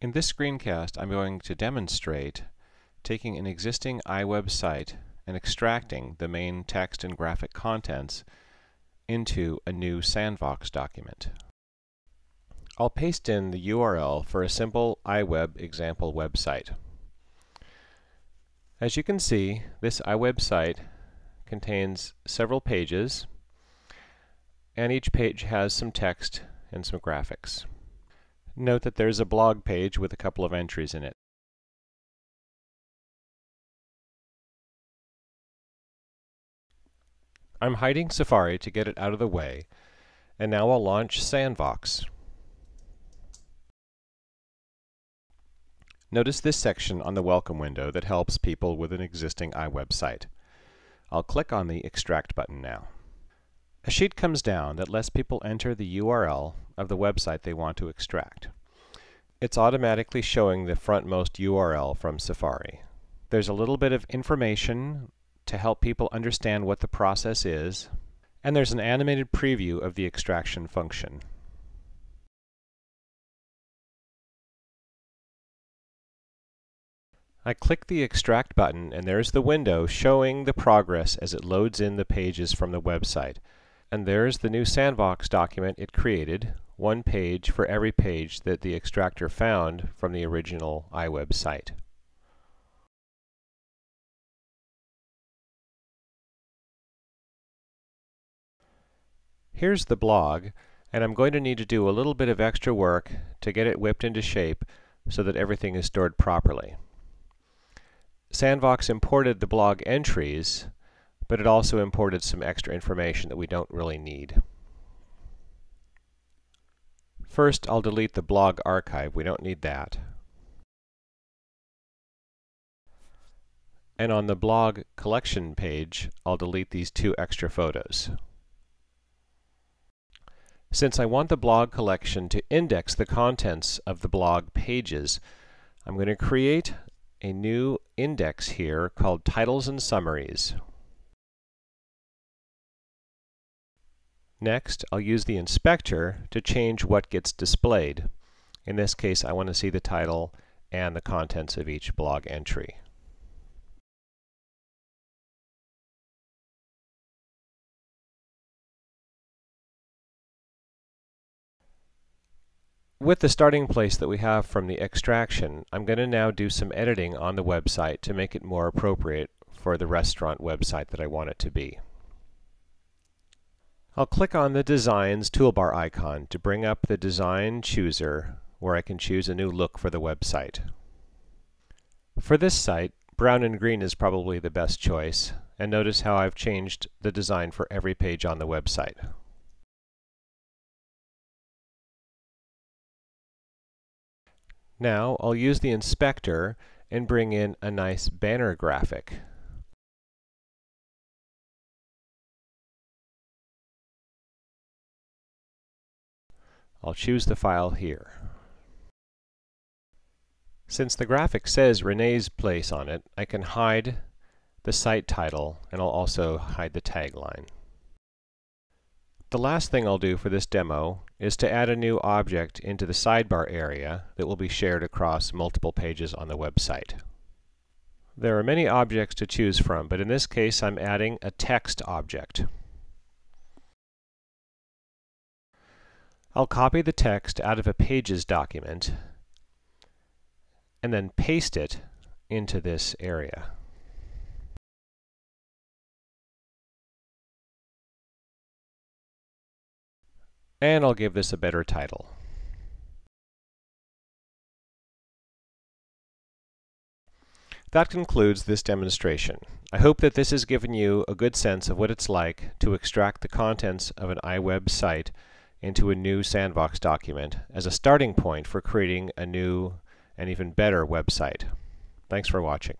In this screencast, I'm going to demonstrate taking an existing iWeb site and extracting the main text and graphic contents into a new Sandvox document. I'll paste in the URL for a simple iWeb example website. As you can see, this iWeb site contains several pages, and each page has some text and some graphics. Note that there's a blog page with a couple of entries in it. I'm hiding Safari to get it out of the way, and now I'll launch Sandvox. Notice this section on the Welcome window that helps people with an existing iWeb site. I'll click on the Extract button now. A sheet comes down that lets people enter the URL of the website they want to extract. It's automatically showing the frontmost URL from Safari. There's a little bit of information to help people understand what the process is, and there's an animated preview of the extraction function. I click the Extract button and there's the window showing the progress as it loads in the pages from the website. And there's the new Sandvox document it created, one page for every page that the extractor found from the original iWeb site. Here's the blog, and I'm going to need to do a little bit of extra work to get it whipped into shape so that everything is stored properly. Sandvox imported the blog entries, but it also imported some extra information that we don't really need. First, I'll delete the blog archive. We don't need that. And on the blog collection page, I'll delete these two extra photos. Since I want the blog collection to index the contents of the blog pages, I'm going to create a new index here called Titles and Summaries. Next, I'll use the inspector to change what gets displayed. In this case, I want to see the title and the contents of each blog entry. With the starting place that we have from the extraction, I'm going to now do some editing on the website to make it more appropriate for the restaurant website that I want it to be. I'll click on the Designs toolbar icon to bring up the Design Chooser where I can choose a new look for the website. For this site, brown and green is probably the best choice, and notice how I've changed the design for every page on the website. Now I'll use the inspector and bring in a nice banner graphic. I'll choose the file here. Since the graphic says Renee's Place on it, I can hide the site title and I'll also hide the tagline. The last thing I'll do for this demo is to add a new object into the sidebar area that will be shared across multiple pages on the website. There are many objects to choose from, but in this case I'm adding a text object. I'll copy the text out of a Pages document and then paste it into this area. And I'll give this a better title. That concludes this demonstration. I hope that this has given you a good sense of what it's like to extract the contents of an iWeb site into a new Sandvox document as a starting point for creating a new and even better website. Thanks for watching.